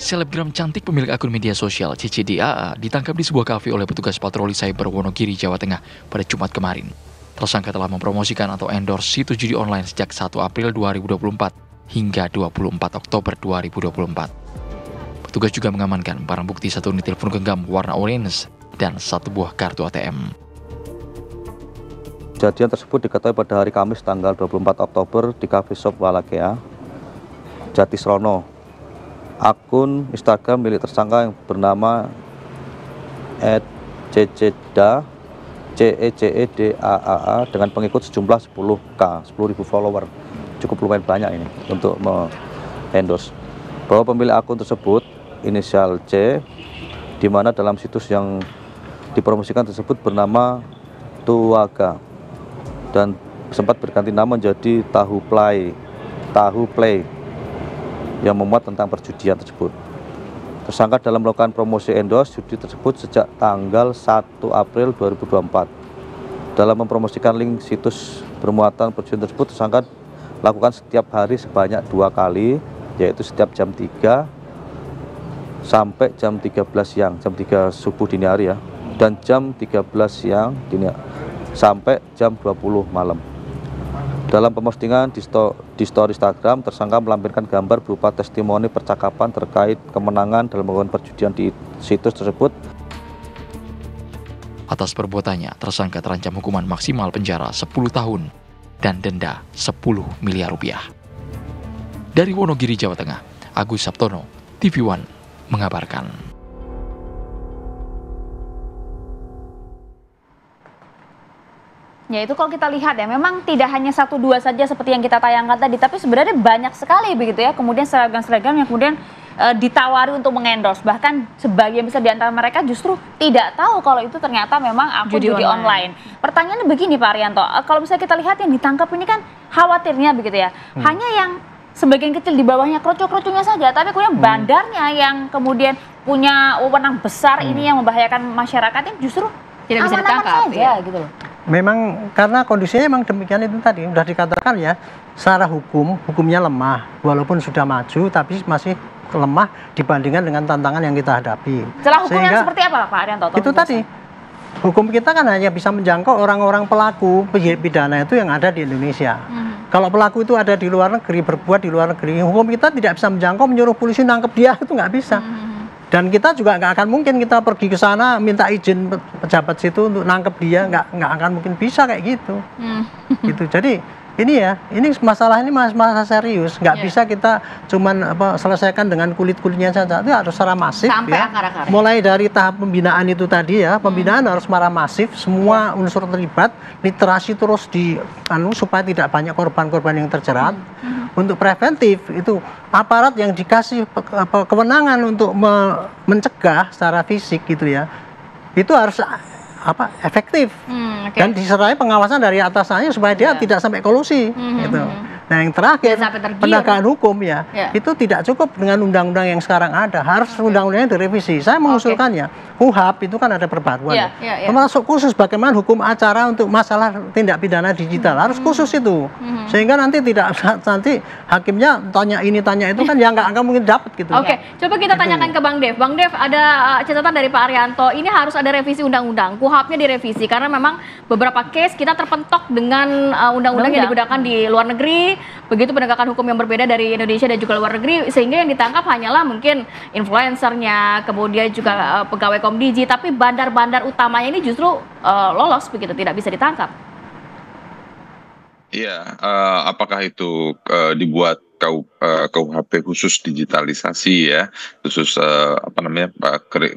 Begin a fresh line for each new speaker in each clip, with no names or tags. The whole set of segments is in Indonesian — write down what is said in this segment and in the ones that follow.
Selebgram cantik pemilik akun media sosial CCDAA ditangkap di sebuah kafe oleh petugas patroli cyber Wonogiri, Jawa Tengah pada Jumat kemarin. Tersangka telah mempromosikan atau endorse situs judi online sejak 1 April 2024 hingga 24 Oktober 2024. Petugas juga mengamankan barang bukti satu unit telepon genggam warna orange dan satu buah kartu ATM.
Kejadian tersebut diketahui pada hari Kamis tanggal 24 Oktober di Cafe Shop Walakea, Jatisrono, akun Instagram milik tersangka yang bernama @ccda E E A dengan pengikut sejumlah 10k 10.000 follower. Cukup lumayan banyak ini untuk endorse bahwa pemilik akun tersebut inisial C di mana dalam situs yang dipromosikan tersebut bernama Tuaga dan sempat berganti nama menjadi Tahu Play Tahu Play yang memuat tentang perjudian tersebut. Tersangka dalam melakukan promosi endorse judi tersebut sejak tanggal 1 April 2024. Dalam mempromosikan link situs bermuatan perjudian tersebut, tersangka lakukan setiap hari sebanyak dua kali, yaitu setiap jam 3 sampai jam 13 siang, jam 3 subuh dini hari ya, dan jam 13 siang dini sampai jam 20 malam. Dalam pemostingan di, sto di story Instagram, tersangka melampirkan gambar berupa testimoni percakapan terkait kemenangan dalam melakukan perjudian di situs tersebut.
Atas perbuatannya, tersangka terancam hukuman maksimal penjara 10 tahun dan denda 10 miliar rupiah. Dari Wonogiri, Jawa Tengah, Agus Sabtono, TV One, mengabarkan.
Ya itu kalau kita lihat ya, memang tidak hanya satu dua saja seperti yang kita tayangkan tadi, tapi sebenarnya banyak sekali begitu ya. Kemudian seragam-seragam yang kemudian e, ditawari untuk mengendorse. Bahkan sebagian besar di antara mereka justru tidak tahu kalau itu ternyata memang akun judi, judi online. online. Pertanyaannya begini Pak Arianto, e, kalau misalnya kita lihat yang ditangkap ini kan khawatirnya begitu ya, hmm. hanya yang sebagian kecil di bawahnya kroco-kroconya saja, tapi kemudian hmm. bandarnya yang kemudian punya wewenang besar hmm. ini yang membahayakan masyarakat ini justru tidak bisa ditangkap saja ya. gitu loh
memang karena kondisinya memang demikian itu tadi sudah dikatakan ya secara hukum hukumnya lemah walaupun sudah maju tapi masih lemah dibandingkan dengan tantangan yang kita hadapi.
Celah hukum Sehingga, yang seperti apa Pak Arianto?
Itu tadi hukum kita kan hanya bisa menjangkau orang-orang pelaku pidana itu yang ada di Indonesia. Hmm. Kalau pelaku itu ada di luar negeri berbuat di luar negeri, hukum kita tidak bisa menjangkau menyuruh polisi nangkep dia itu nggak bisa. Hmm dan kita juga nggak akan mungkin kita pergi ke sana minta izin pejabat situ untuk nangkep dia nggak nggak akan mungkin bisa kayak gitu hmm. gitu jadi ini ya ini masalah ini mas masalah serius nggak yeah. bisa kita cuman apa selesaikan dengan kulit kulitnya saja itu harus secara masif Sampai ya akar -akar. mulai dari tahap pembinaan itu tadi ya pembinaan hmm. harus secara masif semua yeah. unsur terlibat literasi terus di anu supaya tidak banyak korban-korban yang terjerat hmm. Hmm. untuk preventif itu aparat yang dikasih apa, kewenangan untuk me mencegah secara fisik gitu ya itu harus apa efektif hmm, okay. dan disertai pengawasan dari atasannya supaya dia yeah. tidak sampai kolusi hmm, gitu. Hmm, hmm. Nah yang terakhir penegakan hukum ya, ya itu tidak cukup dengan undang-undang yang sekarang ada, harus okay. undang-undangnya direvisi. Saya mengusulkannya, okay. UHAP itu kan ada perbaruan, ya, ya, ya. termasuk khusus bagaimana hukum acara untuk masalah tindak pidana digital hmm. harus khusus itu, hmm. sehingga nanti tidak nanti hakimnya tanya ini tanya itu kan ya nggak mungkin dapat gitu.
Oke, okay. coba kita gitu. tanyakan ke Bang Dev. Bang Dev ada uh, catatan dari Pak Arianto, ini harus ada revisi undang-undang, KUHAP-nya direvisi karena memang beberapa case kita terpentok dengan uh, undang-undang yang digunakan di luar negeri begitu penegakan hukum yang berbeda dari Indonesia dan juga luar negeri sehingga yang ditangkap hanyalah mungkin influencernya kemudian juga uh, pegawai Komdiji tapi bandar-bandar utamanya ini justru uh, lolos begitu tidak bisa ditangkap.
Iya, uh, apakah itu uh, dibuat KUHP khusus digitalisasi ya, khusus uh, apa namanya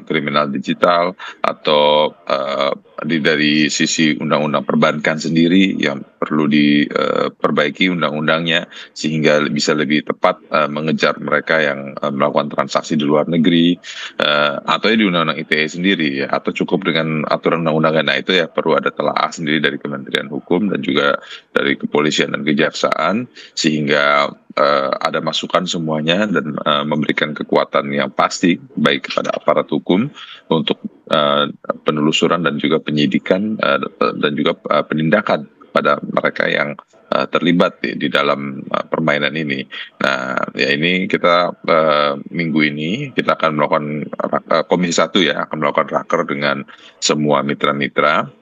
kriminal digital atau uh, di dari sisi undang-undang perbankan sendiri yang perlu diperbaiki uh, undang-undangnya sehingga bisa lebih tepat uh, mengejar mereka yang uh, melakukan transaksi di luar negeri uh, atau di undang-undang ITE sendiri ya atau cukup dengan aturan undang-undang nah itu ya perlu ada telaah sendiri dari Kementerian Hukum dan juga dari kepolisian dan kejaksaan sehingga uh, ada masukan semuanya dan uh, memberikan kekuatan yang pasti baik kepada aparat hukum untuk uh, penelusuran dan juga penyidikan uh, dan juga uh, penindakan pada mereka yang uh, terlibat di, di dalam uh, permainan ini. Nah, ya ini kita uh, minggu ini kita akan melakukan uh, komisi satu ya akan melakukan raker dengan semua mitra-mitra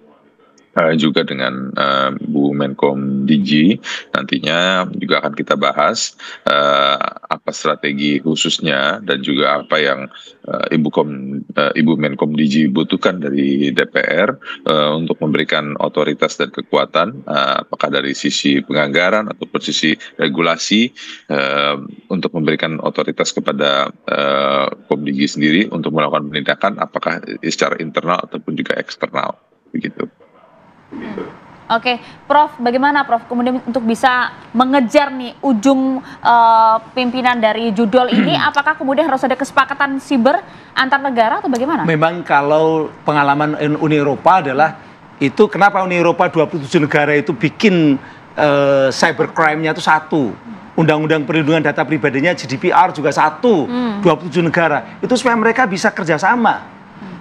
uh, juga dengan uh, Bu Menkom DG nantinya juga akan kita bahas uh, apa strategi khususnya dan juga apa yang Ibu Kom Ibu Menkom DG butuhkan dari DPR untuk memberikan otoritas dan kekuatan apakah dari sisi penganggaran atau sisi regulasi untuk memberikan otoritas kepada uh, Komdigi sendiri untuk melakukan penindakan apakah secara internal ataupun juga eksternal begitu.
Oke, Prof, bagaimana Prof kemudian untuk bisa mengejar nih ujung uh, pimpinan dari judul ini, apakah kemudian harus ada kesepakatan siber antar negara atau bagaimana?
Memang kalau pengalaman Uni Eropa adalah itu kenapa Uni Eropa 27 negara itu bikin uh, cybercrime-nya itu satu. Undang-undang perlindungan data pribadinya GDPR juga satu, hmm. 27 negara. Itu supaya mereka bisa kerjasama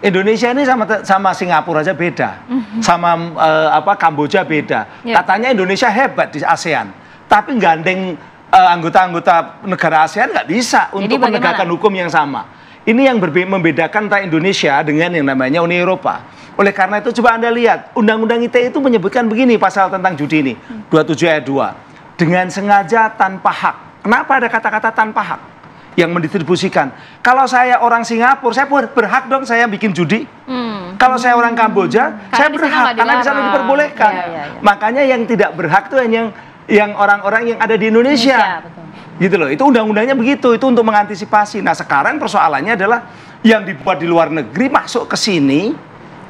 Indonesia ini sama sama Singapura aja beda, mm-hmm. sama uh, apa Kamboja beda. Yeah. Katanya Indonesia hebat di ASEAN, tapi gandeng uh, anggota-anggota negara ASEAN nggak bisa Jadi untuk bagaimana? menegakkan hukum yang sama. Ini yang membedakan antara Indonesia dengan yang namanya Uni Eropa. Oleh karena itu coba Anda lihat, Undang-Undang ITE itu menyebutkan begini pasal tentang judi ini, 27 ayat 2. Dengan sengaja tanpa hak. Kenapa ada kata-kata tanpa hak? Yang mendistribusikan. Kalau saya orang Singapura, saya berhak dong saya bikin judi. Hmm. Kalau saya orang Kamboja, karena saya berhak karena di sana diperbolehkan. Ya, ya, ya. Makanya yang tidak berhak tuh hanya yang orang-orang yang ada di Indonesia. Indonesia Gitu loh. Itu undang-undangnya begitu. Itu untuk mengantisipasi. Nah, sekarang persoalannya adalah yang dibuat di luar negeri masuk ke sini,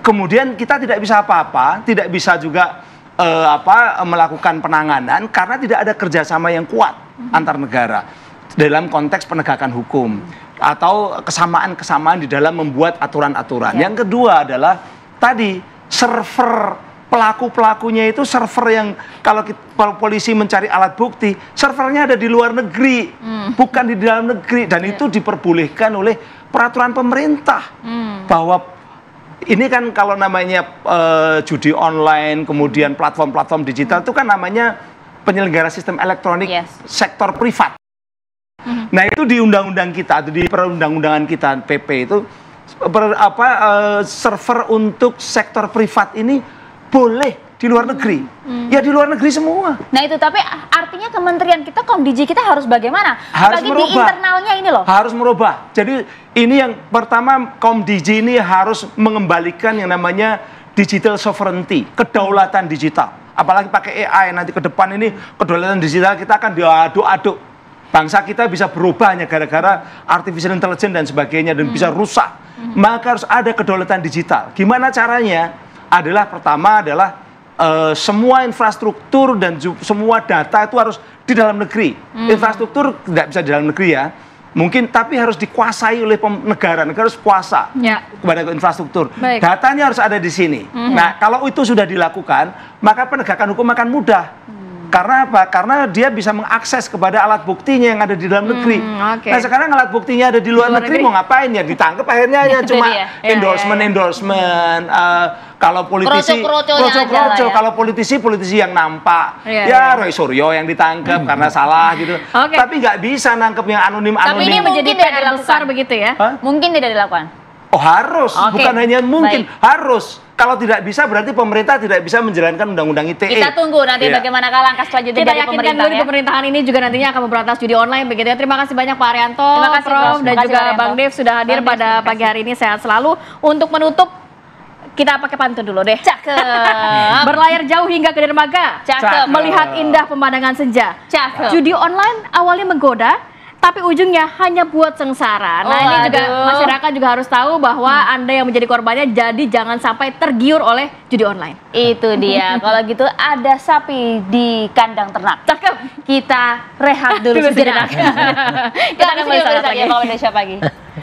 kemudian kita tidak bisa apa-apa, tidak bisa juga uh, apa melakukan penanganan karena tidak ada kerjasama yang kuat hmm. antar negara dalam konteks penegakan hukum atau kesamaan-kesamaan di dalam membuat aturan-aturan. Ya. Yang kedua adalah tadi server pelaku-pelakunya itu server yang kalau, kita, polisi mencari alat bukti, servernya ada di luar negeri, hmm. bukan di dalam negeri dan ya. itu diperbolehkan oleh peraturan pemerintah hmm. bahwa ini kan kalau namanya uh, judi online, kemudian platform-platform digital hmm. itu kan namanya penyelenggara sistem elektronik yes. sektor privat. Nah itu di undang-undang kita, di perundang-undangan kita PP itu ber, apa uh, server untuk sektor privat ini boleh di luar negeri. Hmm. Ya di luar negeri semua.
Nah itu tapi artinya kementerian kita Komdigi kita harus bagaimana?
Harus Apalagi merubah.
di internalnya ini loh.
Harus merubah. Jadi ini yang pertama Komdigi ini harus mengembalikan yang namanya digital sovereignty, kedaulatan digital. Apalagi pakai AI nanti ke depan ini kedaulatan digital kita akan diaduk-aduk bangsa kita bisa berubah hanya gara-gara artificial intelligence dan sebagainya dan hmm. bisa rusak. Hmm. Maka harus ada kedaulatan digital. Gimana caranya? Adalah pertama adalah uh, semua infrastruktur dan semua data itu harus di dalam negeri. Hmm. Infrastruktur tidak bisa di dalam negeri ya. Mungkin tapi harus dikuasai oleh negara, negara harus kuasa ya. kepada infrastruktur. Baik. Datanya harus ada di sini. Hmm. Nah, kalau itu sudah dilakukan, maka penegakan hukum akan mudah. Karena apa? Karena dia bisa mengakses kepada alat buktinya yang ada di dalam negeri. Hmm, okay. Nah sekarang alat buktinya ada di luar, luar negeri, negeri mau ngapain ya? Ditangkap akhirnya ya cuma ya, endorsement ya, ya. endorsement. Uh, kalau politisi kroco kroco ya. kalau politisi politisi yang nampak ya, ya, ya. Roy Suryo yang ditangkap hmm. karena salah gitu okay. tapi nggak bisa nangkep yang anonim anonim
tapi ini menjadi PR besar begitu ya Hah? mungkin tidak dilakukan
oh harus okay. bukan hanya mungkin Baik. harus kalau tidak bisa berarti pemerintah tidak bisa menjalankan undang-undang ITE.
Kita tunggu nanti yeah. bagaimana langkah selanjutnya
Kita
dari
yakinkan pemerintah dulu ya. pemerintahan ini juga nantinya akan memberantas judi online begitu ya. Terima kasih banyak Pak Arianto, Terima kasih, Prof, dan juga Arianto. Bang Dev sudah hadir Bang pada Dev, pagi hari ini. Sehat selalu. Untuk menutup kita pakai pantun dulu deh.
Cakep.
Berlayar jauh hingga ke dermaga.
Cakep.
Melihat indah pemandangan senja.
Cakep.
Judi online awalnya menggoda, tapi ujungnya hanya buat sengsara. Nah, oh, ini juga aduh. masyarakat juga harus tahu bahwa hmm. Anda yang menjadi korbannya jadi jangan sampai tergiur oleh judi online.
Itu dia. Kalau gitu ada sapi di kandang ternak.
Cakep.
Kita rehat dulu sejenak. Kita akan kembali lagi. Indonesia pagi.